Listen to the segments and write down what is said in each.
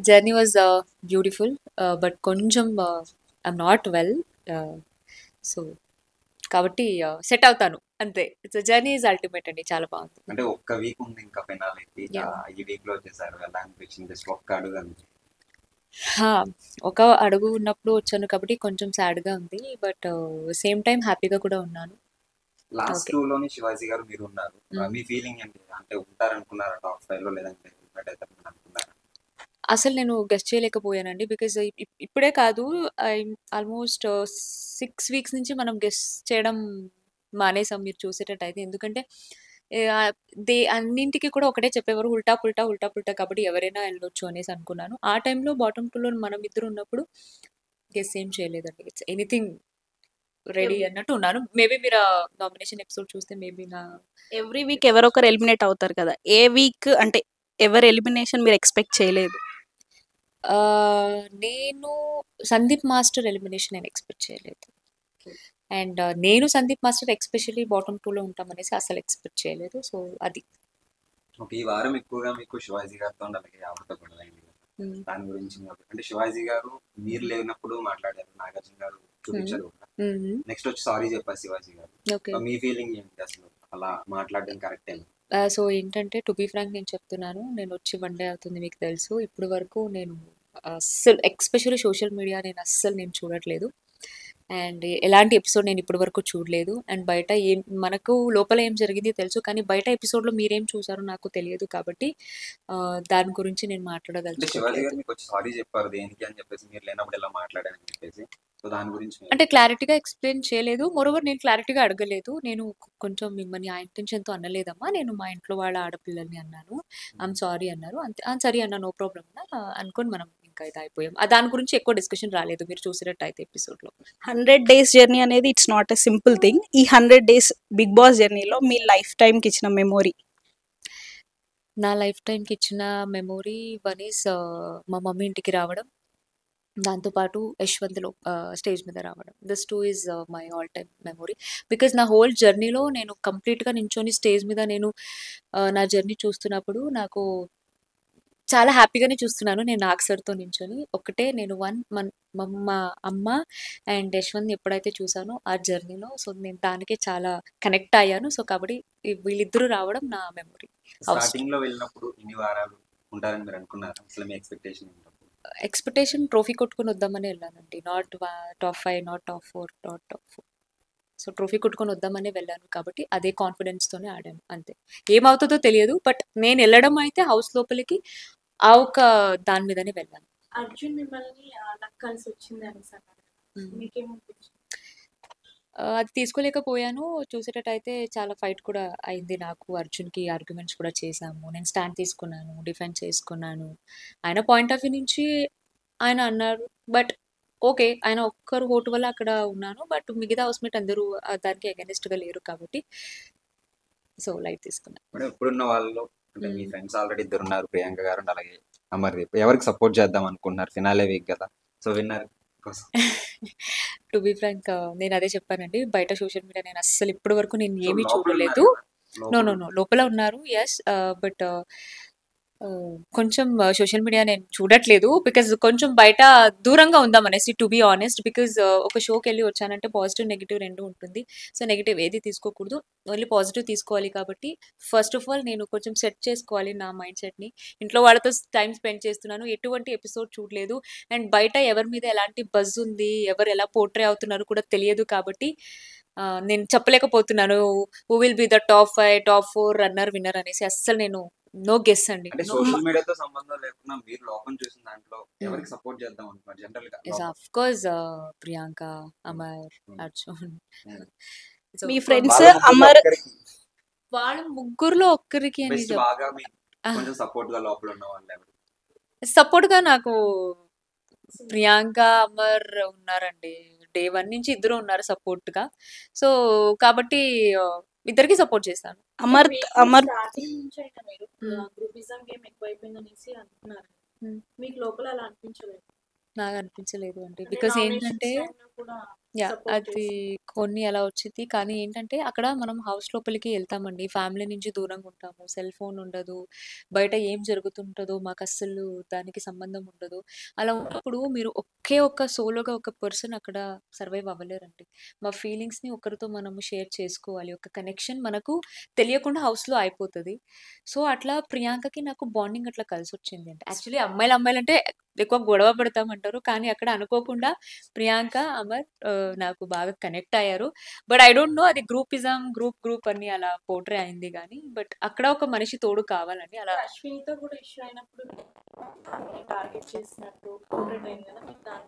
Journey was beautiful but కొంచెం I'm not well so కాబట్టి set అవుతాను. అంతే. ఇట్స్ జర్నీ ఈజ్ అల్టిమేట్ అండి. చాలా బాగుంది. అంటే ఒక్క వీక్ ఉంది ఇంకా Yeah. ఈ వీక్లో వచ్చేసారు ఎలా అనిపించింది. ఒక్క అడుగు ఒక అడుగు ఉన్నప్పుడు వచ్చాను కాబట్టి కొంచెం సాడ్గా ఉంది. బట్ సేమ్ టైం హ్యాపీగా కూడా ఉన్నాను. లాస్ట్. టూ లోని శివాజీ గారు మీరు ఉన్నారు. Mm. మీ ఫీలింగ్ ఏంటి? అంటే ఉంటారనుకున్నారా టాప్ ఫైవ్లో లేదంటే అసలు నేను గెస్ట్ చేయలేకపోయానండి. బికాజ్ ఇప్పుడే కాదు ఆల్మోస్ట్ సిక్స్ వీక్స్ నుంచి మనం గెస్ట్ చేయడం మానేసాం మీరు చూసేటట్టయితే. ఎందుకంటే దే అన్నింటికి కూడా ఒకటే చెప్పేవారు ఉల్టా పుల్టా ఉల్టా పుల్టా కాబట్టి ఎవరైనా వెళ్ళొచ్చు అనేసి అనుకున్నాను. ఆ టైంలో బాటమ్ టూలో మనం ఇద్దరు ఉన్నప్పుడు గెస్ ఏం చేయలేదండి. ఇట్స్ ఎనీథింగ్ రెడీ అన్నట్టు ఉన్నాను. మేబీ మీరు నామినేషన్ ఎపిసోడ్ చూస్తే మేబీ నా ఎవ్రీ వీక్ ఎవరొకరు ఎలిమినేట్ అవుతారు కదా. ఏ వీక్ అంటే ఎవరు ఎలిమినేషన్ మీరు ఎక్స్పెక్ట్ చేయలేదు. నేను సందీప్ మాస్టర్ ఎలిమినేషన్ నేను ఎక్స్పెక్ట్ చేయలేదు. అండ్ నేను సందీప్ మాస్టర్ ఎక్స్పెషల్లీ బాటమ్ టూలో ఉంటామనేసి అసలు ఎక్స్పెక్ట్ చేయలేదు. సో అది. ఈ వారం ఎక్కువగా మీకు శివాజీ గారితో అలాగే ఆవిడతో కూడా. దాని గురించి అంటే శివాజీ గారు మీరు లేనప్పుడు మాట్లాడారు నాగార్జున గారు చూపించారు. నెక్స్ట్ వచ్చి సారీ చెప్పారు శివాజీ గారు. మీ ఫీలింగ్ ఏంటి అసలు? అలా మాట్లాడడం కరెక్ట్ ఆ, సో ఏంటంటే టు బీ ఫ్రాంక్ నేను చెప్తున్నాను నేను వచ్చి వన్ డే అవుతుంది మీకు తెలుసు. ఇప్పుడు వరకు నేను అస్సలు ఎక్స్పెషల్లీ సోషల్ మీడియా నేను అస్సలు నేను చూడట్లేదు. అండ్ ఎలాంటి ఎపిసోడ్ నేను ఇప్పటి వరకు చూడలేదు. అండ్ బయట ఏం మనకు లోపల ఏం జరిగింది తెలుసు కానీ బయట ఎపిసోడ్లో మీరేం చూసారో నాకు తెలియదు కాబట్టి దాని గురించి నేను మాట్లాడగలుగుతాను అంటే క్లారిటీగా ఎక్స్ప్లెయిన్ చేయలేదు. మరోవర్ నేను క్లారిటీగా అడగలేదు. నేను కొంచెం మిమ్మల్ని ఆ ఇంటెన్షన్తో అనలేదమ్మా. నేను మా ఇంట్లో వాళ్ళ ఆడపిల్లల్ని అన్నాను. ఐమ్ సారీ అన్నారు. అంతే "ఆ, సరే అన్న నో ప్రాబ్లం అనుకొని మనం ఇంకా ఇది అయిపోయాం. ఆ దాని గురించి ఎక్కువ డిస్కషన్ రాలేదు. మీరు చూసినట్టయితే ఎపిసోడ్లో. హండ్రెడ్ డేస్ జర్నీ అనేది it's not a simple thing. ఈ హండ్రెడ్ డేస్ బిగ్ బాస్ జర్నీలో మీ లైఫ్ టైంకి ఇచ్చిన మెమొరీ? నా లైఫ్ టైంకి ఇచ్చిన మెమొరీ వన్ ఈస్ మా మమ్మీ ఇంటికి రావడం. దాంతోపాటు యశ్వంత్లో స్టేజ్ మీద రావడం. This two is my all time memory. Because నా హోల్ జర్నీలో నేను కంప్లీట్గా నించొని స్టేజ్ మీద నేను నా జర్నీ చూస్తున్నప్పుడు నాకు చాలా హ్యాపీగానే చూస్తున్నాను. నేను నాగ్ సార్తో నించొని. ఒకటే నేను వన్ మన్ మా- అమ్మ అండ్ యశ్వంత్ ఎప్పుడైతే చూసానో ఆ జర్నీలో సో నేను దానికే చాలా కనెక్ట్ అయ్యాను. సో కాబట్టి వీళ్ళిద్దరూ రావడం నా మెమొరీ. స్టార్టింగ్లో వెళ్ళినప్పుడు ఇన్ని వారాలు ఉంటారని మీరు అనుకున్నారు? అసలు మీ ఎక్స్పెక్టేషన్ ఎక్స్పెక్టేషన్ ట్రోఫీ కొట్టుకొని వద్దామని వెళ్ళానండి. Not top five not top four not top four. So trophy కొట్టుకొని వద్దామని వెళ్ళాను కాబట్టి అదే కాన్ఫిడెన్స్తోనే ఆడాను అంతే. ఏమవుతుందో తెలియదు బట్ నేను వెళ్ళడం అయితే హౌస్ లోపలికి ఆ ఒక దాని మీదనే వెళ్ళాను అర్జున్ మిమ్మల్ని నాకు కలిసి వచ్చింది అది తీసుకోలేకపోయాను. చూసేటట్టయితే చాలా ఫైట్ కూడా అయింది నాకు. అర్జున్కి ఆర్గ్యుమెంట్స్ కూడా చేశాము. నేను స్టాండ్ తీసుకున్నాను డిఫెండ్ చేసుకున్నాను. ఆయన పాయింట్ ఆఫ్ వ్యూ నుంచి ఆయన అన్నారు. బట్ ఓకే ఆయన ఒక్కరు ఓటు వల్ల అక్కడ ఉన్నాను. బట్ మిగతా హౌస్మేట్ అందరూ ఆ దానికి అగెనిస్ట్గా లేరు కాబట్టి సో లైట్ తీసుకున్నాను ఇప్పుడు ఇప్పుడున్న వాళ్ళలో అంటే మీ. ఫ్రెండ్స్ ఆల్రెడీ ఇద్దరు ఉన్నారు. ప్రియాంక గారు and అలాగే అమర్దీప్ ఎవరికి సపోర్ట్ చేద్దాం అనుకుంటున్నారు? ఫినాలే వీక్ కదా. సో విన్నర్ కోసం. టు బీ ఫ్రాంక్ నేను అదే చెప్పానండి. బయట సోషల్ మీడియా నేను అస్సలు ఇప్పటి వరకు నేను ఏమీ చూడలేదు. నో నో నో లోపల ఉన్నారు. ఎస్ బట్ కొంచెం సోషల్ మీడియా నేను చూడట్లేదు బికాజ్ కొంచెం బయట దూరంగా ఉందాం అనేసి టు బి ఆనెస్ట్ బికాజ్ ఒక షోకి వెళ్ళి వచ్చానంటే పాజిటివ్ నెగిటివ్ రెండు ఉంటుంది. సో నెగిటివ్ ఏది తీసుకోకూడదు. ఓన్లీ పాజిటివ్ తీసుకోవాలి కాబట్టి ఫస్ట్ ఆఫ్ ఆల్ నేను కొంచెం సెట్ చేసుకోవాలి నా మైండ్ సెట్ని. ఇంట్లో వాళ్ళతో టైం స్పెండ్ చేస్తున్నాను. ఎటువంటి ఎపిసోడ్ చూడలేదు. అండ్ బయట ఎవరి మీద ఎలాంటి బజ్ ఉంది ఎవరు ఎలా పోర్ట్రే అవుతున్నారు కూడా తెలియదు కాబట్టి నేను చెప్పలేకపోతున్నాను. Who will be the top five top four runner winner అనేసి అస్సలు నేను నో గెస్ అండి. అంటే సోషల్ మీడియాతో సంబంధం లేకుండా మీరు లోపం చూసిన దాంట్లో ఎవరికి సపోర్ట్ చేద్దాం అనుకున్నారు? జనరల్గా is. Of course Priyanka Amar Hmm. Arjun. Hmm. So, మీ ముగ్గురులో అమర్ ఒక్కరికి. వాళ్ళ ముగ్గురులో ఒక్కరికి అని మీకు కొంచెం సపోర్ట్గా లోపల ఉన్న వాళ్ళు సపోర్ట్గా నాకు ప్రియాంక అమర్ ఉన్నారండి. డే వన్ నుంచి ఇద్దరు ఉన్నారు సపోర్ట్గా సో కాబట్టి ఆ, ఇద్దరికి సపోర్ట్ చేస్తాను అమర్ అమర్. గ్రూపిజం గేమ్ అనేసి అంటున్నారు మ్మ్. మీకు లోపల అలా అనిపించలేదు నాకు అనిపించలేదు అండి అంటే బికాస్ ఏంటంటే యాహ్! సపోర్ట్ అది చేసి. కొన్ని అలా వచ్చిద్ది. కానీ ఏంటంటే, అక్కడ మనం హౌస్ లోపలికి ఎళ్తామండి. ఫ్యామిలీ నుంచి దూరంగా ఉంటాము. సెల్ ఫోన్ ఉండదు. బయట ఏం జరుగుతుంటదో మాకస్సలు దానికి సంబంధం ఉండదు. అలా ఉన్నప్పుడు మీరు ఒకే ఒక్క సోలోగా ఒక పర్సన్ అక్కడ సర్వైవ్ అవ్వలేరండి. మా ఫీలింగ్స్‌ని ఒకరితో మనము షేర్ చేసుకోవాలి. ఒక కనెక్షన్ మనకు తెలియకుండా హౌస్‌లో అయిపోతది. సో, అట్లా ప్రియాంకకి నాకు బాండింగ్ అట్లా కలిసొచ్చిందండి. యాక్చువల్లీ అమ్మాయిలు, అమ్మాయిలంటే ఎక్కువ గొడవ పడతామంటారు. కానీ అక్కడ అనుకోకుండా ప్రియాంక, అమర్ ఆహ్, నాకు బాగా కనెక్ట్ అయ్యారు. బట్ ఐ డోంట్ నో అది గ్రూపిజం, గ్రూప్ గ్రూప్ అని అలా పోర్ట్రే అయింది కానీ బట్ అక్కడ ఒక మనిషి తోడు కావాలని అలా అశ్వినితో కూడా ఇష్యూ అయినప్పుడు టార్గెట్ చేసినట్టు అయింది కదా దాని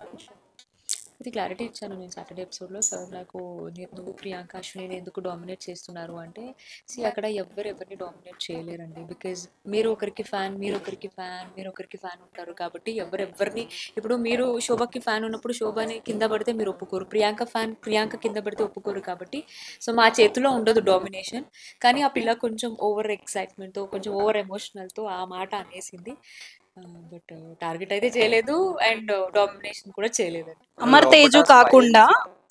ఇది క్లారిటీ ఇచ్చాను నేను సాటర్డే ఎపిసోడ్‌లో. సార్ నాకు ని నువ్వు ప్రియాంక, అశ్విని ఎందుకు డామినేట్ చేస్తున్నారు అంటే, సీ అక్కడ ఎవరు ఎవరిని డామినేట్ చేయలేరండి. బికాజ్ మీరు ఒకరికి ఫ్యాన్, మీరు ఒకరికి ఫ్యాన్, మీరు ఒకరికి ఫ్యాన్ ఉంటారు కాబట్టి ఎవరు ఎవ్వరిని ఇప్పుడు మీరు శోభకి ఫ్యాన్ ఉన్నప్పుడు శోభని కింద పడితే మీరు ఒప్పుకోరు. ప్రియాంక ఫ్యాన్ ప్రియాంక కింద పడితే ఒప్పుకోరు కాబట్టి, సో మా చేతిలో ఉండదు డామినేషన్. కానీ ఆ పిల్ల కొంచెం ఓవర్ ఎక్సైట్‌మెంట్‌తో, కొంచెం ఓవర్ ఎమోషనల్‌తో ఆ మాట అనేసింది. బట్ టార్గెట్ అయితే చేయలేదు. అండ్ డామినేషన్ కూడా చేయలేదండి. అమర్ తేజు కాకుండా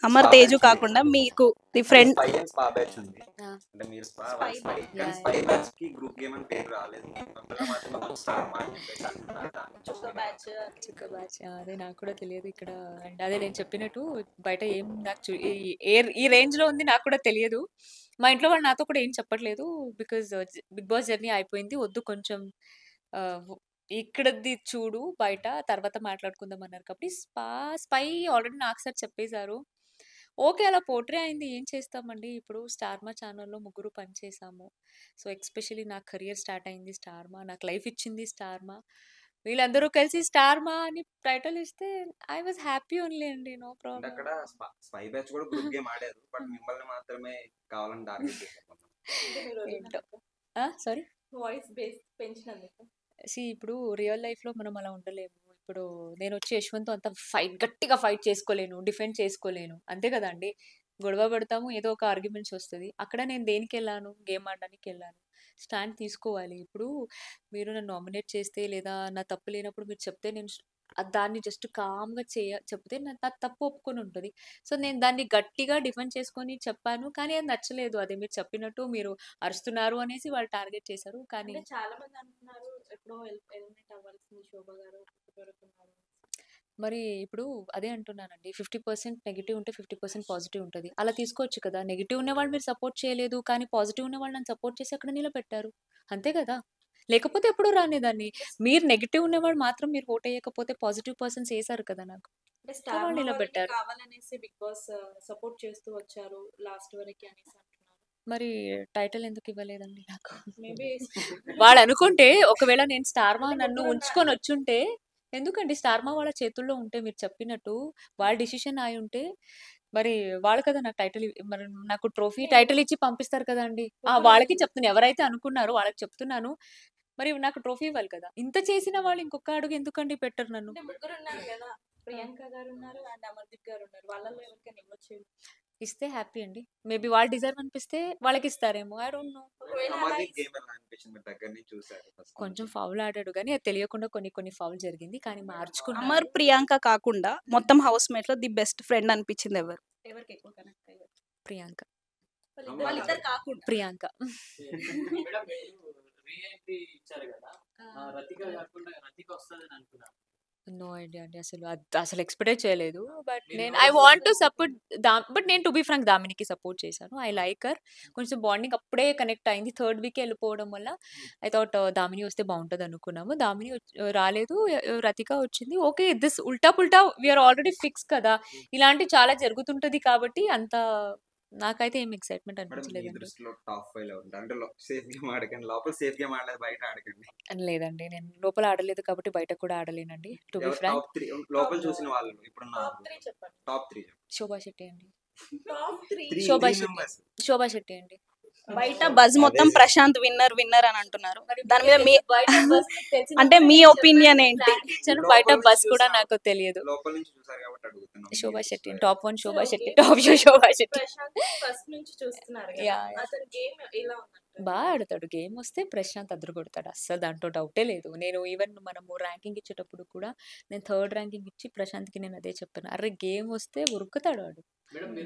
అమర్ తేజు. కాకుండా మీకు the friend spy and spa batch ఉంది. ఆ! అంటే మీరు స్పా స్పై వాళ్ళు స్పై బ్యాచ్. కానీ yeah! Spy yeah! బ్యాచ్‌కి group game అని పేరు రాలేదు. అందులో మాత్రం స్టార్ మా అని చెప్పేసి అంటున్నారు. దాన్ని చుక్క చూస్తున్నా. బ్యాచ్ చుక్క బ్యాచ్. ఆ! అదే నాకు కూడా తెలియదు ఇక్కడ. అండ్ అదే నేను చెప్పినట్టు బయట ఏం నాకు ఈ ఏ ఈ రేంజ్‌లో ఉంది నాకు కూడా తెలియదు. మా ఇంట్లో వాళ్ళు నాతో కూడా ఏం చెప్పట్లేదు. బికాజ్ జ బిగ్ బాస్ జర్నీ అయిపోయింది. వద్దు కొంచెం ఇక్కడిది చూడు బయట తర్వాత మాట్లాడుకుందాం అన్నారు కాబట్టి స్పా స్పై ఆల్రెడీ నాకు సార్ చెప్పేసారు. ఓకే. అలా పోర్ట్రే అయింది. ఏం చేస్తామండి. ఇప్పుడు స్టార్మా ఛానెల్‌లో ముగ్గురు పనిచేసాము. సో, ఎస్పెషల్లీ నా కెరియర్ స్టార్ట్ అయింది స్టార్మా. నాకు లైఫ్ ఇచ్చింది స్టార్మా. వీళ్ళందరూ కలిసి స్టార్మా అని టైటిల్ ఇస్తే ఐ వాస్ హ్యాపీ ఓన్లీ అండి. నో అంటే ప్రాబ్లమ్. అక్కడ స్పా స్పై బ్యాచ్ కూడా గ్రూప్ గేమ్ ఆడారు. బట్ మిమ్మల్ని మాత్రమే కావాలని టార్గెట్ చేశారు! సారీ? వాయిస్ బేస్ పెంచినందుకు సీ ఇప్పుడు రియల్ లైఫ్‌లో మనం అలా ఉండలేము. ఇప్పుడు నేను వచ్చి యశ్వంత్‌తో అంత ఫైట్ గట్టిగా ఫైట్ చేసుకోలేను. డిఫెండ్ చేసుకోలేను. అంతే కదండీ! గొడవ పడతాము. ఏదో ఒక ఆర్గ్యుమెంట్స్ వస్తుంది అక్కడ నేను దేనికి వెళ్ళాను గేమ్ ఆడడానికెళ్ళాను. స్టాండ్ తీసుకోవాలి. ఇప్పుడు మీరు నన్ను నామినేట్ చేస్తే లేదా నా తప్పు లేనప్పుడు మీరు చెప్తే నేను దాన్ని జస్ట్ కామ్‌గా చేయ చెప్తే నా తప్పు ఒప్పుకొని ఉంటుంది సో, నేను దాన్ని గట్టిగా డిఫెండ్ చేసుకొని చెప్పాను. కానీ అది నచ్చలేదు. అదే మీరు చెప్పినట్టు మీరు అరుస్తున్నారు అనేసి వాళ్ళు టార్గెట్ చేశారు. కానీ చాలా మంది అంటున్నారు ఎప్పుడో ఎలిమినేట్ అవ్వాల్సింది శోభ గారు. మరి ఇప్పుడు అదే అంటున్నానండి. 50% నెగెటివ్ ఉంటే 50% పాజిటివ్ ఉంటది. అలా తీసుకోవచ్చు కదా! నెగెటివ్ ఉన్నవాళ్ళు మీరు సపోర్ట్ చేయలేదు. కానీ పాజిటివ్ ఉన్నవాళ్ళు నన్ను సపోర్ట్ చేసి అక్కడ నిలబెట్టారు. అంతే కదా! లేకపోతే ఎప్పుడో రానేదాన్ని. మీరు నెగెటివ్ ఉన్నవాడు మాత్రం మీరు ఓట్ ఎయ్యకపోతే పాజిటివ్ పర్సన్స్ ఏసారు కదా నాకు. నిలబెట్టారు. కావాలనేసి బిగ్ బాస్ సపోర్ట్ చేస్తూ వచ్చారు లాస్ట్ వరకి అనేసి. మరి టైటిల్ ఎందుకు ఇవ్వలేదండి నాకు? మేబీ వాళ్ళు అనుకుంటే ఒకవేళ నేను స్టార్మా నన్ను ఉంచుకొని. వచ్చుంటే ఎందుకండి స్టార్మా వాళ్ళ చేతుల్లో ఉంటే మీరు చెప్పినట్టు వాళ్ళ డిసిషన్ అయ్యుంటే మరి వాళ్ళు కదా నాకు టైటిల్ మరి నాకు ట్రోఫీ టైటిల్ ఇచ్చి పంపిస్తారు కదండీ! ఆ! ముగ్గురు వాళ్ళకి చెప్తున్నా. ఎవరైతే అనుకున్నారో వాళ్ళకి చెప్తున్నాను. మరి నాకు ట్రోఫీ ఇవ్వాలి కదా! ఇంత చేసిన వాళ్ళు ఇంకొక అడుగు ఎందుకండి పెట్టరు నన్ను? కదా! ప్రియాంక గారు ఉన్నారు అండ్ అమర్దీప్ గారు ఉన్నారు. వాళ్ళలో ఎవరికైనా ఇవ్వచ్చు. ఇస్తే హ్యాపీ అండి. మేబీ వాళ్ళు డిజర్వ్ అనిపిస్తే వాళ్ళకి ఇస్తారేమో. I don't know. కొంచెం. ఫౌల్ ఆడాడు గానీ అది తెలియకుండా కొన్ని కొన్ని ఫౌల్ జరిగింది. కానీ మార్చుకున్నారు. అమర్ ప్రియాంక కాకుండా మొత్తం హౌస్ మేట్‌లో ది బెస్ట్ ఫ్రెండ్ అనిపించింది ఎవరు? ఎవరికి ఎక్కువ కనెక్ట్ అయ్యారు? ప్రియాంక. వాళ్ళిద్దరు కాకుండా. ప్రియాంక. మేడం మీరు రీ ఎంట్రీ ఇచ్చారు కదా రతిక కాకుండా రతిక వస్తుందని అనుకున్నా నో ఐడియా అండి. అసలు అద్ అసలు ఎక్స్‌పెక్టే చేయలేదు. బట్ నేను ఐ వాంట్ టు సపోర్ట్ దా బట్ నేను టు బీ ఫ్రాంక్ దామినికి సపోర్ట్ చేశాను. I like her. కొంచెం బాండింగ్ అప్పుడే కనెక్ట్ అయింది. థర్డ్ వీకే ఎళ్ళిపోవడం వల్ల ఐ థాట్ దామిని వస్తే బావుంటది అనుకున్నాము. దామిని వచ్ రాలేదు. ఎ రతిక వచ్చింది. ఓకే. దిస్ ఉల్టా పుల్టా వి ఆర్ ఆల్రెడీ ఫిక్స్ కదా! ఇలాంటివి చాలా జరుగుతుంటది కాబట్టి అంత నాకైతే ఏమి ఎక్సైట్‌మెంట్. దృష్టిలో టాప్ 5 ఎవరు? అంటే లో సేఫ్ గేమ్ ఆడకండి. లోపల సేఫ్ గేమ్ ఆడలేదు. బయట ఆడకండి. లేదండి. నేను లోపల ఆడలేదు కాబట్టి బయట కూడా ఆడలేనండి. టు బీ ఫ్రాంక్ టాప్ 3 లోపల చూసిన వాళ్ళు ఇప్పుడున్న టాప్ త్రీ చెప్పండి. టాప్ 3 శోభా శెట్టి అండి. Top three 3 Shobha 3 Shetty. శోభా శెట్టి అండి. బయట బజ్ మొత్తం. ప్రశాంత్ విన్నర్ విన్నర్ అని అంటున్నారు. దాని మీద మీ అంటే మీ ఒపీనియన్. ఏంటి? బయట బస్ కూడా నాకు తెలియదు. Shobha Shetty top 1 so Shobha Shetty. Top 2 Shobha Shetty. Prashanth first నుంచి చూస్తున్నారు కదా యాహ్! యాహ్! అతని గేమ్ ఎలా ఉందంటారు బాగా ఆడతాడు గేమ్ వస్తే ప్రశాంత్ అద్దరు కొడతాడు అస్సలు దాంట్లో డౌటే లేదు నేను ఈవెన్ మనము ర్యాంకింగ్ ఇచ్చేటప్పుడు కూడా నేను థర్డ్ ర్యాంకింగ్ ఇచ్చి ప్రశాంత్కి నేను అదే చెప్పాను అరే గేమ్ వస్తే ఉరుకుతాడు వాడు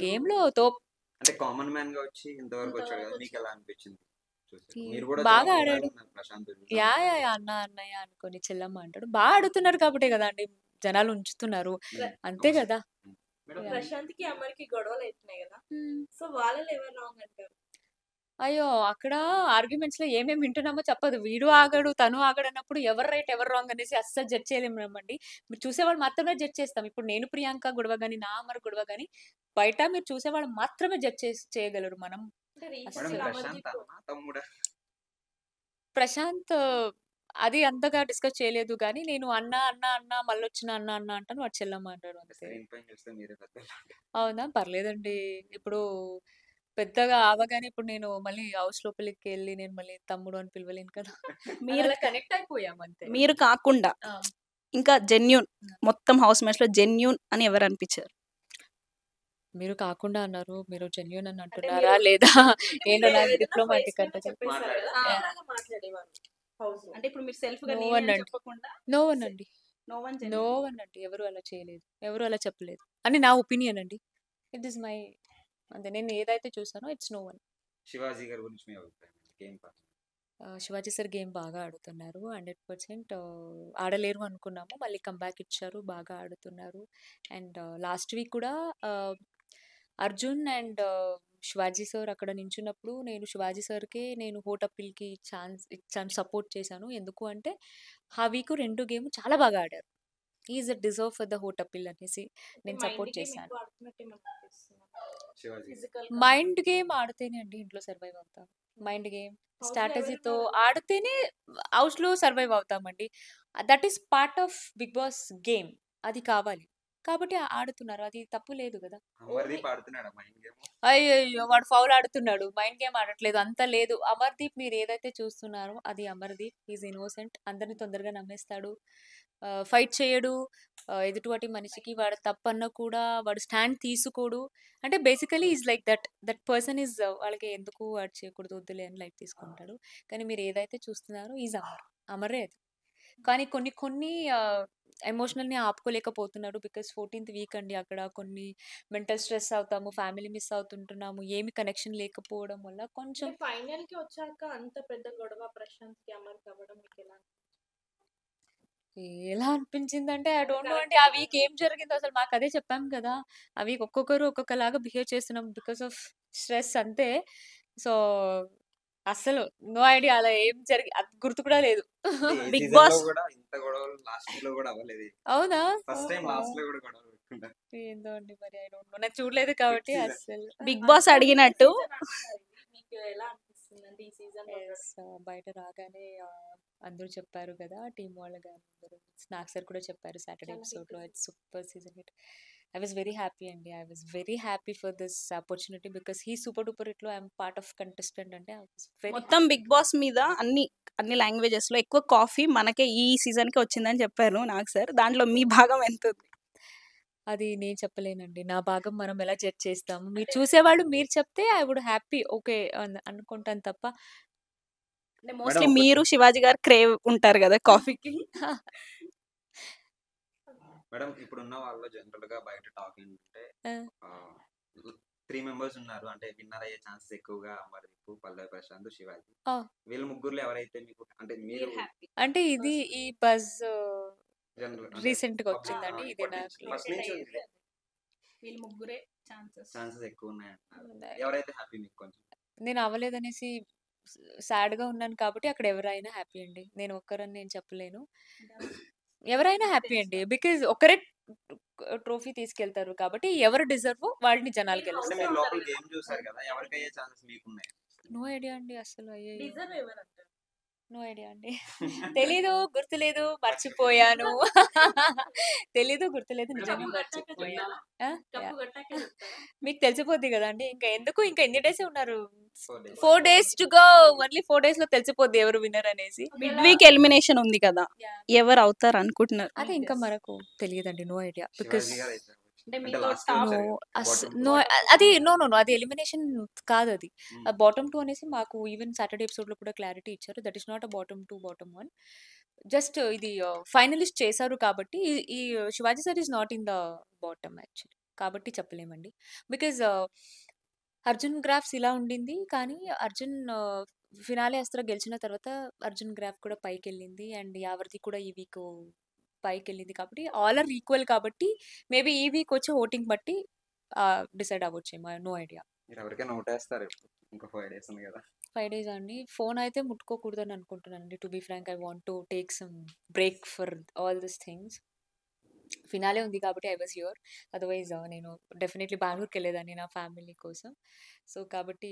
గేమ్లో తోప్ అంటే కామన్ మ్యాన్గా వచ్చి ఇంతవరకు వచ్చాడు కదా మీకు ఎలా అనిపించింది? బాగా ఆడాడు. యా యా యా, అన్న అన్నయ్య అనుకొని చెల్లమ్మ అంటాడు. బాగా ఆడుతున్నారు కాబట్టే కదా అండి జనాలు ఉంచుతున్నారు. అంతే కదా. ప్రశాంత్కి అమర్కి గొడవలు అవుతున్నాయి కదా. సో వాళ్ళలో ఎవరు రాంగ్ అంటారు? అయ్యో అక్కడ ఆర్గ్యుమెంట్స్లో ఏమేమి వింటున్నామో చెప్పదు. వీడు ఆగడు తను ఆగడు అన్నప్పుడు ఎవరు రైట్ ఎవరు రాంగ్ అనేసి అస్సలు జడ్జ్ చేయలేమండి మీరు చూసేవాళ్ళు మాత్రమే జడ్జ్ చేస్తాం. ఇప్పుడు నేను ప్రియాంక గొడవ కానీ నా అమర్ గొడవ కానీ బయట మీరు చూసేవాళ్ళు మాత్రమే జడ్జ్ చేయగలరు మనం. ప్రశాంత్ అది అంతగా డిస్కస్ చేయలేదు కానీ నేను అన్న అన్న అన్న మళ్ళీ వచ్చిన అన్న అన్న అంటాను వాడు చెల్లమ్మ అంటాడు అవునా? పర్లేదండి. ఇప్పుడు పెద్దగా అవగానే ఇప్పుడు నేను మళ్ళీ హౌస్ లోపలికి వెళ్ళి నేను మళ్ళీ తమ్ముడు అని పిలవలేను కదా. మీరు కనెక్ట్ అయిపోయాం అంతే. మీరు కాకుండా. ఇంకా జెన్యున్ మొత్తం హౌస్ మేట్స్లో జెన్యున్ అని ఎవరు అనిపించారు? మీరు కాకుండా అన్నారు మీరు జెన్యున్ అని అంటే అంటున్నారా? లేదా అంటే ఏంటో నాకు డిప్లొమాటిక్ అంటే అంటే ఇప్పుడు మీరు సెల్ఫ్గా నో వన్ అండి. నో వన్ అండి. ఎవరు అలా చేయలేదు. ఎవరు అలా చెప్పలేదు. అని నా ఒపీనియన్ అండి. ఇట్ ఇస్ మై అంతే. నేను ఏదైతే చూసానో ఇట్స్ నో వన్ శివాజీ గారి గురించి మీ అభిప్రాయం గేమ్ శివాజీ సార్ గేమ్ బాగా ఆడుతున్నారు. హండ్రెడ్ పర్సెంట్ ఆడలేరు అనుకున్నాము. మళ్ళీ కంబ్యాక్ ఇచ్చారు. బాగా ఆడుతున్నారు. అండ్ లాస్ట్ వీక్ కూడా అర్జున్ అండ్ శివాజీ సార్ అక్కడ నించున్నప్పుడు నేను శివాజీ సార్కి నేను హోటపిల్కి ఛాన్స్ ఇచ్చాను సపోర్ట్ చేశాను. ఎందుకు అంటే ఆ వీక్ రెండు గేమ్ చాలా బాగా ఆడారు. Is a deserve for the హోటపిల్ అనేసి నేను సపోర్ట్ చేశాను. మైండ్ గేమ్ ఆడితేనే అండి ఇంట్లో సర్వైవ్ అవుతాం. మైండ్ గేమ్ స్ట్రాటజీతో ఆడితేనే హౌస్లో survive అవుతామండి. That is part of Bigg Boss game. అది కావాలి. కాబట్టి ఆడుతున్నారు. అది తప్పు లేదు కదా. అయ్యో వాడు ఫౌల్ ఆడుతున్నాడు. మైండ్ గేమ్ ఆడట్లేదు. అంత లేదు. అమర్దీప్ మీరు ఏదైతే చూస్తున్నారో అది అమర్దీప్. Is innocent. అందరిని తొందరగా నమ్మేస్తాడు. ఫైట్ చేయడు. ఎదుటివాటి మనిషికి వాడు తప్పన్నా కూడా వాడు స్టాండ్ తీసుకోడు. అంటే basically is like that. That person is వాళ్ళకి ఎందుకు వాడు చేయకూడదు వద్దులే అని లైట్ తీసుకుంటాడు. కానీ మీరు ఏదైతే చూస్తున్నారో ఈజ్ అమర్. అమరే అది. కానీ కొన్ని కొన్ని ఎమోషనల్ని ఆపుకోలేకపోతున్నాడు బికాస్ ఫోర్టీన్త్ వీక్ అండి అక్కడ. కొన్ని మెంటల్ స్ట్రెస్ అవుతాము ఫ్యామిలీ మిస్ అవుతుంటున్నాము ఏమి కనెక్షన్ లేకపోవడం వల్ల కొంచెం ఫైనల్కి వచ్చాక అంత పెద్ద గొడవ ప్రశాంత్కి అమర్ అవ్వడం మీకు ఎలా ఎలా అనిపించింది అంటే ఐ డోంట్ నో అండి. ఆ వీక్ ఏం జరిగిందో అసలు మాకు అదే చెప్పాం కదా. ఆ వీక్ ఒక్కొక్కరు ఒక్కొక్కలాగా బిహేవ్ చేస్తున్నాం బికాస్ ఆఫ్ స్ట్రెస్ అంతే. సో అసలు నో ఐడియా అలా ఏం జరిగి అది గుర్తు కూడా లేదు. బిగ్ బాస్ కూడా ఇంత గొడవలు లాస్ట్లో కూడా అవ్వలేదు. అవునా? ఫస్ట్ టైం లాస్ట్లో కూడా గొడవలు పెట్టుకుంటారు ఏందో అండి మరి ఐ డోంట్ నో. నేను చూడలేదు కాబట్టి. అసలు బిగ్ బాస్ అడిగినట్టు మీకు ఎలా అనిపిస్తుంది అంటే ఈ సీజన్ Yes, ఆ, బయట రాగానే అందరూ చెప్పారు కదా టీం వాళ్ళు కానీ అందరూ. స్నాక్ సార్ కూడా చెప్పారు సాటర్డే ఎపిసోడ్లో super season hit. I was very happy అండి I was very happy for this opportunity because he super duper ఇట్లో ఐఎమ్ పార్ట్ ఆఫ్ కంటెస్టెంట్ అంటే మొత్తం బిగ్ బాస్ మీద అన్ని అన్ని లాంగ్వేజెస్లో ఎక్కువ కాఫీ మనకే ఈ సీజన్కి వచ్చిందని చెప్పారు నాకు సార్ దాంట్లో మీ భాగం ఎంత ఉంది అది నేను చెప్పలేనండి. నా భాగం మనం ఎలా జడ్జ్ చేస్తాము? మీరు చూసేవాళ్ళు మీరు చెప్తే ఐ వుడ్ హ్యాపీ ఓకే అనుకుంటాను తప్ప. అంటే మోస్ట్లీ మీరు శివాజీ గారు క్రేవ్ ఉంటారు కదా కాఫీకి మేడం ఇప్పుడు ఉన్న వాళ్ళు జనరల్గా బయట టాక్ ఏంటంటే ఆ. త్రీ మెంబర్స్ ఉన్నారు. అంటే విన్నర్ అయ్యే ఛాన్సెస్ ఎక్కువగా అమర్దీప్ పల్లవి ప్రశాంత్ శివాజీ. వీళ్ళ ముగ్గురులో ఎవరైతే మీకు అంటే మీరు హ్యాపీ అంటే ఇది ఈ బజ్ రీసెంట్గా వచ్చిందండి. ఇది వీళ్ళు ముగ్గురే ఛాన్సెస్ ఛాన్సెస్ ఎక్కువ ఉన్నాయంటున్నారు. ఎవరైతే హ్యాపీ మీకు కొంచెం? నేను అవ్వలేదనేసి సాడ్గా ఉన్నాను కాబట్టి అక్కడ ఎవరైనా హ్యాపీ అండి. నేను ఒక్కరని నేను చెప్పలేను. ఎవరైనా హ్యాపీ అండి. బికాజ్ ఒకరే ట్రోఫీ తీసుకెళ్తారు కాబట్టి ఎవరు డిజర్వ్ వాళ్ళని జనాలు గెలుస్తారు మీరు లోపల గేమ్ చూసారు కదా ఎవరికి అయ్యే ఛాన్సెస్ మీకు ఉన్నాయి నో ఐడియా అండి అసలు అయ్యే డిజర్వ్ ఎవరంటారు? నో ఐడియా అండి. తెలీదు గుర్తులేదు మర్చిపోయాను. తెలీదు గుర్తులేదు నిజంగా. మర్చిపోయాను మీకు తెలిసిపోద్ది కదా అండి ఇంకా ఎందుకు? ఇంకా ఎన్ని డేస్ ఉన్నారు. Four days. To go. Only four డేస్లో తెలిసిపోద్ది ఎవరు విన్నర్ అనేసి. మిడ్ వీక్ ఎలిమినేషన్ ఉంది కదా. ఎవరు అవుతారు అనుకుంటున్నారు. అదే ఇంకా మనకు తెలియదండి. No idea. బికాస్ నో అది నో నో నో అది ఎలిమినేషన్ కాదు అది. బాటమ్ టూ అనేసి మాకు ఈవెన్ సాటర్డే ఎపిసోడ్లో కూడా క్లారిటీ ఇచ్చారు. That is not a bottom two bottom one just ఇది ఫైనలిస్ట్ చేశారు కాబట్టి ఈ- Shivaji sir is not in the bottom actually కాబట్టి చెప్పలేమండి. బికాజ్ అర్జున్ గ్రాఫ్స్ ఇలా ఉండింది కానీ అర్జున్ ఫినాలే అస్త్ర గెలిచిన తర్వాత అర్జున్ గ్రాఫ్ కూడా పైకి వెళ్ళింది అండ్ యావర్ది కూడా ఈ వీక్ పైకి వెళ్ళింది కాబట్టి ఆల్ ఆర్ ఈక్వల్ కాబట్టి మేబీ ఈ వీక్ వచ్చే ఓటింగ్ బట్టి డిసైడ్ అవ్వచ్చేమో నో ఐడియా. మీరు ఎవరికైనా ఓటేస్తారు ఇప్పుడు ఇంకో ఫైవ్ డేస్ ఉంది కదా. ఫైవ్ డేస్ అండి. ఫోన్ అయితే ముట్టుకోకూడదని అనుకుంటున్నానండి. To be frank I want to take some break for all this things. Finale ఉంది కాబట్టి ఐ వాజ్ యూర్ అదర్వైజ్ నేను డెఫినెట్లీ బెంగళూరుకి వెళ్ళేదాన్ని నా ఫ్యామిలీ కోసం. సో కాబట్టి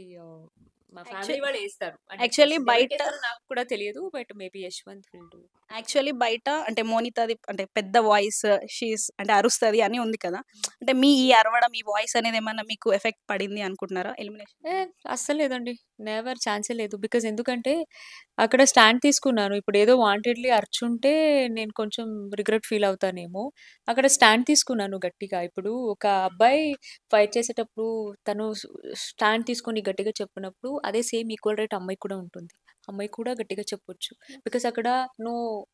మా ఫ్యామిలీ వాళ్ళు వేస్తారు ఎవరికి బయట- నాకు కూడా తెలియదు. But maybe Yashwanth will do. Actually బయట అంటే మోనితాది అంటే పెద్ద వాయిస్ షీస్ అంటే అరుస్తుంది అని ఉంది కదా. అంటే మీ ఈ అరవడం ఈ వాయిస్ అనేది ఏమన్నా మీకు ఎఫెక్ట్ పడింది అనుకుంటున్నారా? ఎలిమినేషన్ అస్సలు లేదండి. నెవర్ ఛాన్సే లేదు. బికాజ్ ఎందుకంటే అక్కడ స్టాండ్ తీసుకున్నాను ఇప్పుడు ఏదో వాంటెడ్లీ అర్చుంటే నేను కొంచెం రిగ్రెట్ ఫీల్ అవుతానేమో. అక్కడ స్టాండ్ తీసుకున్నాను గట్టిగా. ఇప్పుడు ఒక అబ్బాయి ఫైట్ చేసేటప్పుడు తను స్టాండ్ తీసుకొని గట్టిగా చెప్పినప్పుడు అదే సేమ్ ఈక్వల్ రైట్ అమ్మాయి కూడా ఉంటుంది. అమ్మాయి కూడా గట్టిగా చెప్పొచ్చు. బికాస్ అక్కడ నో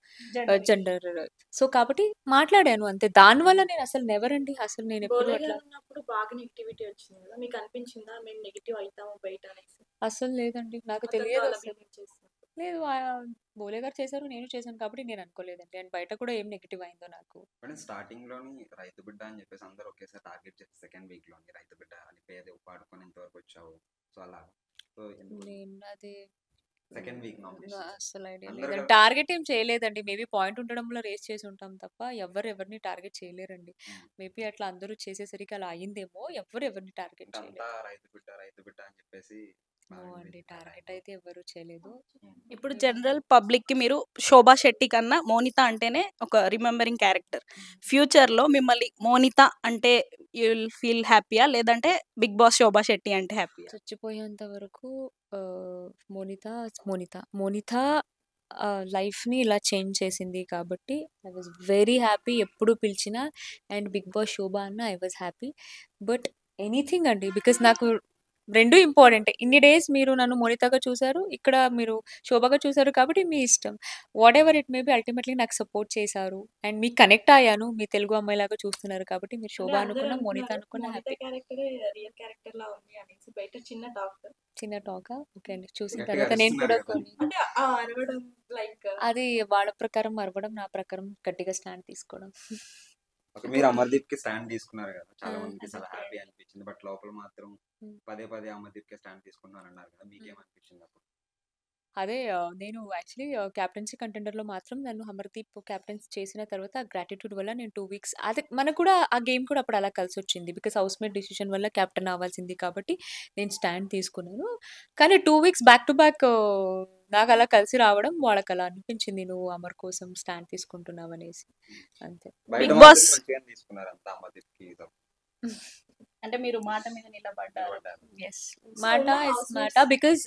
జెండర్ సో కాబట్టి మాట్లాడాను అంతే. దానివల్ల నేను అసలు నెవర్ అండి. అసలు నేను ఎప్పుడు ఉన్నప్పుడు బాగా నెగిటివిటీ వచ్చింది కదా? మీకు అనిపించిందా? మేము నెగిటివ్ అవుతాము బయట అసలు లేదండి. నాకు తెలియదు. లేదు బోలే గారు చేశారు నేను చేశాను కాబట్టి నేను అనుకోలేదండి. అండ్ బయట కూడా ఏం నెగిటివ్ అయిందో నాకు. స్టార్టింగ్లోని రైతు బిడ్డ అని చెప్పేసి అందరూ ఒకేసారి టార్గెట్ చేసి సెకండ్ వీక్లోని రైతు బిడ్డ అని పేరు పాడుకొని ఇంతవరకు వచ్చావు. సో అలా నేను అది సెకండ్ వీక్ అసలు ఐడియా టార్గెట్ ఏం చేయలేదండి. మేబీ పాయింట్ ఉండడంలో రేస్ చేసి ఉంటాం తప్ప ఎవరు ఎవరిని టార్గెట్ చేయలేరండి. మేబీ అట్లా అందరూ చేసేసరికి అలా అయిందేమో ఎవరు ఎవరిని టార్గెట్ చేయలేదు. రైతు బిడ్డ రైతు బిడ్డ అని చెప్పేసి అండి టార్గెట్. అయితే ఎవరు చేయలేదు. ఇప్పుడు జనరల్ పబ్లిక్కి మీరు శోభా శెట్టి కన్నా మోనిత అంటేనే ఒక రిమెంబరింగ్ క్యారెక్టర్. ఫ్యూచర్లో మిమ్మల్ని మోనిత అంటే యూ విల్ ఫీల్ హ్యాపీయా లేదంటే బిగ్ బాస్ శోభా శెట్టి అంటే హ్యాపీ చచ్చిపోయేంత వరకు మోనిత మోనిత మోనిత లైఫ్ని ఇలా చేంజ్ చేసింది కాబట్టి ఐ వాజ్ వెరీ హ్యాపీ ఎప్పుడు పిలిచినా అండ్ బిగ్ బాస్ శోభా అన్న I was happy but anything అండి బికాస్ నాకు రెండు ఇంపార్టెంట్. ఇన్ని డేస్ మీరు నన్ను మోనితగా చూశారు ఇక్కడ మీరు శోభగా చూశారు కాబట్టి మీ ఇష్టం. Whatever it maybe ultimately నాకు సపోర్ట్ చేశారు. అండ్ మీకు కనెక్ట్ అయ్యాను మీ తెలుగు అమ్మాయిలాగా చూస్తున్నారు కాబట్టి మీరు శోభ అనుకున్న మోనిత అనుకున్న హ్యాపీ. క్యారెక్టర్ రియల్ క్యారెక్టర్ లా ఉంది అనేసి బయట చిన్న టాక్. చిన్న టాకా? ఓకే అండి. చూసిన తర్వాత నేను కూడా. కొన్ని అది వాళ్ళ ప్రకారం అరవడం నా ప్రకారం గట్టిగా స్టాండ్ తీసుకోవడం. మీరు అమర్దీప్కి స్టాండ్ తీసుకున్నారు కదా చాలా మందికి చాలా. హ్యాపీ అనిపించింది. బట్ లోపల మాత్రం. పదే పదే అమర్దీప్కి స్టాండ్ తీసుకున్నారు అన్నారు కదా మీకేమనిపించింది అప్పుడు? అదే నేను యాక్చువల్లీ క్యాప్టెన్సీ కంటెండర్లో మాత్రం నన్ను అమర్దీప్ క్యాప్టెన్స్ చేసిన తర్వాత ఆ గ్రాటిట్యూడ్ వల్ల నేను టూ వీక్స్ అదే మనకు కూడా ఆ గేమ్ కూడా అప్పుడు అలా కలిసి వచ్చింది. బికాస్ హౌస్ మేట్ డిసిషన్ వల్ల క్యాప్టెన్ అవ్వాల్సింది కాబట్టి నేను స్టాండ్ తీసుకున్నాను. కానీ two weeks back to back నాకు అలా కలిసి రావడం వాళ్ళకి అలా అనిపించింది నువ్వు అమర్ కోసం స్టాండ్ తీసుకుంటున్నావు అనేసి అంతే కి ఇదో. అంటే మీరు మాట మీద నిలబడ్డారు. మాట ఇస్ మాట బికాజ్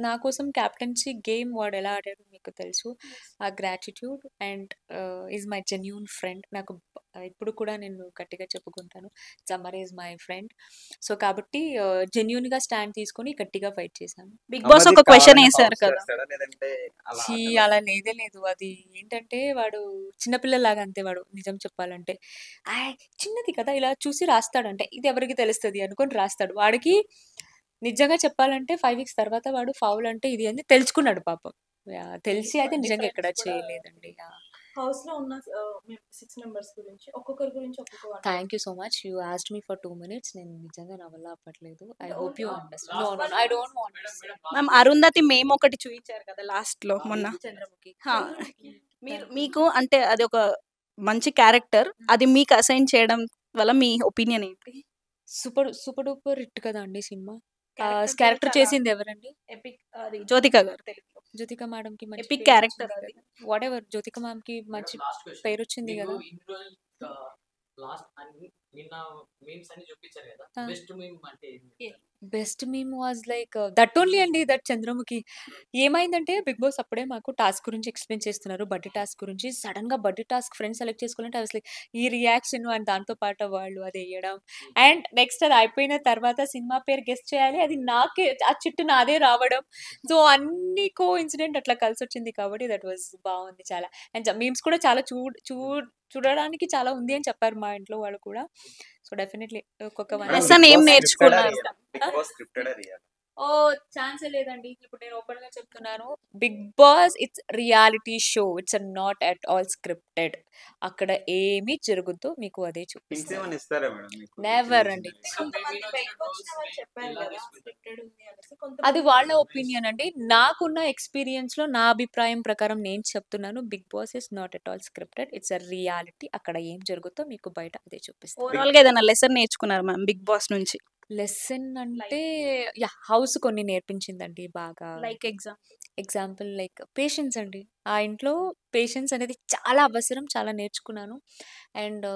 నా కోసం క్యాప్టెన్సీ గేమ్ వాడు ఎలా ఆడాడు మీకు తెలుసు. ఆ gratitude and is my genuine friend. నాకు ఇప్పుడు కూడా నేను గట్టిగా చెప్పుకుంటాను. Summer is my friend. So కాబట్టి జెన్యూన్గా స్టాండ్ తీసుకొని గట్టిగా ఫైట్ చేశాను. బిగ్ బాస్ ఒక క్వశ్చన్ pause కదా. అలా చీ ఆటలా? అలా లేదే లేదు. అది ఏంటంటే వాడు చిన్నపిల్లలాగా అంతే వాడు నిజం చెప్పాలంటే. ఆయ్ చిన్నది కదా ఇలా చూసి రాస్తాడంటే. ఇది ఎవరికి తెలుస్తుంది? అనుకొని రాస్తాడు. వాడికి నిజంగా చెప్పాలంటే ఫైవ్ వీక్స్ తర్వాత వాడు ఫౌల్ అంటే ఇది అని తెలుసుకున్నాడు పాపం. యా, తెలిసి అయితే నిజంగా ఎక్కడ చేయలేదండి. హౌస్లో ఉన్న సిక్స్ మెంబర్స్ గురించి ఒక్కొక్కరి గురించి ఒక్కొక్క thank you so much. You asked me for two minutes. నేను నిజంగా నా వల్ల అవ్వట్లేదు. I hope you. Understand. No no I don't want ma'am Arundhati మేము ఒకటి చూపించారు కదా లాస్ట్లో మొన్న. చంద్రముఖి. హా, మీరు మీకు అంటే అది ఒక మంచి క్యారెక్టర్ అది మీకు అసైన్ చేయడం వల్ల మీ ఒపీనియన్ ఏంటి? సూపర్ సూపర్ డూపర్ హిట్ కదా అండి సినిమా. క్యారెక్టర్ చేసింది ఎవరండి ఎపిక్ అది జ్యోతిక గారు తెలుగులో జ్యోతిక మేడం కి మంచి అది. కదా. వాట్ ఎవర్ జ్యోతిక మ్యామ్కి మంచి పేరు వచ్చింది కదా లాస్ట్ నిన్న మీమ్స్ అన్ని చూపించారు కదా. బెస్ట్ మీమ్ అంటే ఏంటి? Best meme was like that only అండి దట్ చంద్రముఖి. ఏమైందంటే బిగ్ బాస్ అప్పుడే మాకు టాస్క్ గురించి ఎక్స్ప్లెయిన్ చేస్తున్నారు. బడ్డీ టాస్క్ గురించి సడన్గా బడ్డీ టాస్క్ ఫ్రెండ్స్ సెలెక్ట్ చేసుకోవాలంటే అసలు ఈ రియాక్షన్ అండ్ దాంతో పాటు వాళ్ళు అది వేయడం. అండ్ నెక్స్ట్ అది అయిపోయిన తర్వాత సినిమా పేరు గెస్ట్ చేయాలి. అది నాకే ఆ చిట్టు నాదే రావడం. సో అన్ని కో ఇన్సిడెంట్ అట్లా కలిసి వచ్చింది కాబట్టి దట్ వాజ్ బాగుంది చాలా. అండ్ మీమ్స్ కూడా చాలా చూ చూ చూడడానికి చాలా ఉంది అని చెప్పారు మా ఇంట్లో వాళ్ళు కూడా. సో డెఫినెట్లీ ఒక్కొక్క Big ఏం నేర్చుకున్నారు? ఓ ఛాన్సే లేదండి. ఇప్పుడు నేను ఓపెన్గా చెప్తున్నాను. Bigg Boss it's reality show it's not at all scripted అక్కడ ఏమి జరుగుద్దో మీకు అదే చూపిస్తారు. చిన్న అండి. అది వాళ్ళ ఒపీనియన్ అండి. నాకున్న ఎక్స్పీరియన్స్లో నా అభిప్రాయం ప్రకారం నేను చెప్తున్నాను Bigg Boss is not at all scripted it's a reality అక్కడ ఏం జరుగుతుందో మీకు బయట అదే చూపిస్తారు. ఓవరాల్గా ఏదైనా లెసన్ నేర్చుకున్నారు మ్యామ్ బిగ్ బాస్ నుంచి? లెసన్ అంటే యా హౌస్ కొన్ని నేర్పించిందండి బాగా. Like exam example like patience అండి. ఆ ఇంట్లో పేషెన్స్ అనేది చాలా అవసరం చాలా నేర్చుకున్నాను. అండ్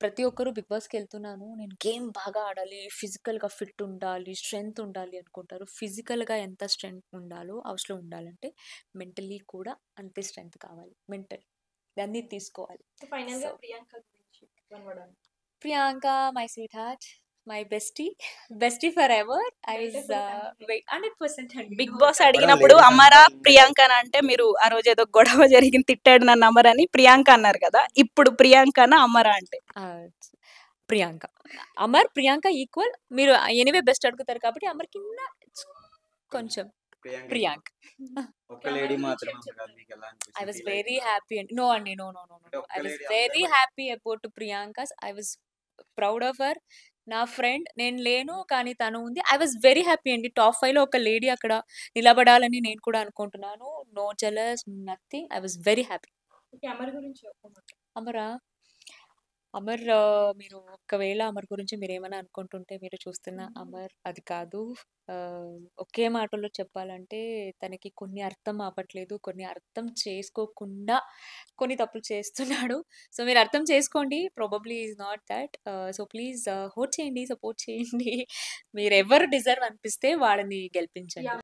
ప్రతి ఒక్కరు బిగ్ బాస్కి వెళ్తున్నాను. నేను గేమ్ బాగా ఆడాలి ఫిజికల్గా ఫిట్ ఉండాలి స్ట్రెంగ్త్ ఉండాలి అనుకుంటారు. ఫిజికల్గా ఎంత స్ట్రెంగ్త్ ఉండాలో హౌస్లో ఉండాలంటే మెంటలీ కూడా అంతే స్ట్రెంగ్త్ కావాలి. మెంటల్ అన్నీ తీసుకోవాలి. Priyanka my sweet heart my bestie bestie forever I hundred percent Bigg Boss అడిగినప్పుడు అమరా ప్రియాంక అంటే మీరు ఆ రోజు ఏదో గొడవ జరిగింది తిట్టాడు నన్ను అమర్ అని ప్రియాంక అన్నారు కదా. ఇప్పుడు ప్రియాంకన అమరా అంటే? ప్రియాంక. అమర్ ప్రియాంక ఈక్వల్ మీరు ఎనీవే బెస్ట్ అడుగుతారు కాబట్టి అమర్ కింద కొంచెం Priyanka I Feel very? Happy అండి నో అండి no no no no I lady very happy about Priyanka I was proud of her నా ఫ్రెండ్ నేను లేను కానీ తను ఉంది. ఐ వాజ్ వెరీ హ్యాపీ అండి. టాప్ ఫైవ్లో ఒక లేడీ అక్కడ నిలబడాలని నేను కూడా అనుకుంటున్నాను. No jealous nothing. I was very happy. Amar గురించి అమరా? అమర్ మీరు ఒకవేళ అమర్ గురించి మీరు ఏమైనా అనుకుంటుంటే మీరు చూస్తున్న అమర్ అది కాదు. ఒకే మాటలో చెప్పాలంటే తనకి కొన్ని అర్థం అవ్వట్లేదు కొన్ని అర్థం చేసుకోకుండా కొన్ని తప్పులు చేస్తున్నాడు. సో మీరు అర్థం చేసుకోండి. Probably is not that so please vote uh, చేయండి సపోర్ట్ చేయండి. మీరు ఎవరు డిజర్వ్ అనిపిస్తే వాళ్ళని గెలిపించండి.